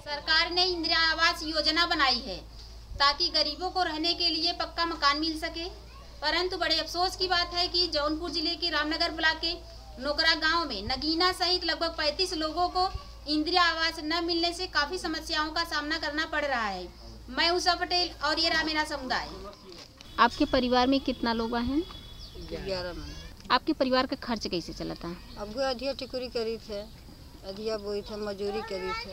सरकार ने इंदिरा आवास योजना बनाई है ताकि गरीबों को रहने के लिए पक्का मकान मिल सके। परंतु बड़े अफसोस की बात है कि जौनपुर ज़िले के रामनगर ब्लॉक के नोकरा गाँव में नगीना सहित लगभग 35 लोगों को इंदिरा आवास न मिलने से काफ़ी समस्याओं का सामना करना पड़ रहा है। मैं उषा पटेल और ये रहा मेरा समुदाय। आपके परिवार में कितना लोग हैं? ग्यारह आपके परिवार का खर्च कैसे चलता है अब टिकुरी करी थे अधिया बोई थे मजूरी करी थे।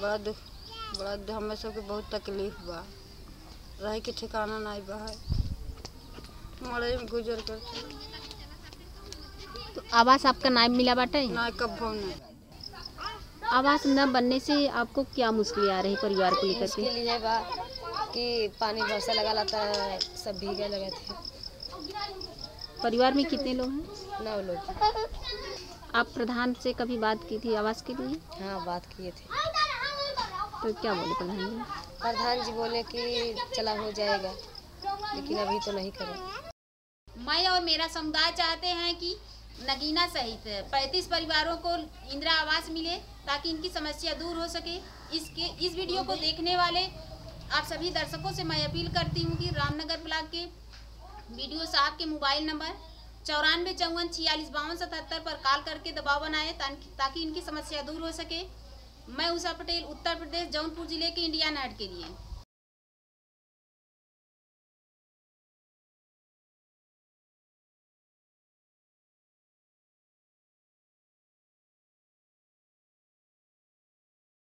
बड़ा दुख बड़ा दु- हमें सबके बहुत तकलीफ़ बा। रहे के ठिकाना नहीं बा। है मरे में गुजर करते तो आवास आपका नाम मिला बाटे? ना कब्बो नहीं आवास न बनने से आपको क्या मुश्किल आ रही परिवार को लेकर के? ये बा कि पानी बरसा लगा लाता है सब भीगे लगे थे। परिवार में कितने लोग हैं? नौ लोग आप प्रधान से कभी बात की थी आवास के लिए? हाँ बात किए थे। तो क्या बोले प्रधान जी? प्रधान जी बोले कि चला हो जाएगा लेकिन अभी तो नहीं करे। मैं और मेरा समुदाय चाहते हैं कि नगीना सहित 35 परिवारों को इंदिरा आवास मिले ताकि इनकी समस्या दूर हो सके। इसके इस वीडियो को देखने वाले आप सभी दर्शकों से मैं अपील करती हूँ कि रामनगर ब्लॉक के वीडियो साहब के मोबाइल नंबर चौरानवे चौवन छियालीस बावन सतहत्तर पर कॉल करके दबाव बनाए ताकि इनकी समस्या दूर हो सके। मैं उषा पटेल, उत्तर प्रदेश, जौनपुर ज़िले के इंडिया नाइट के लिए।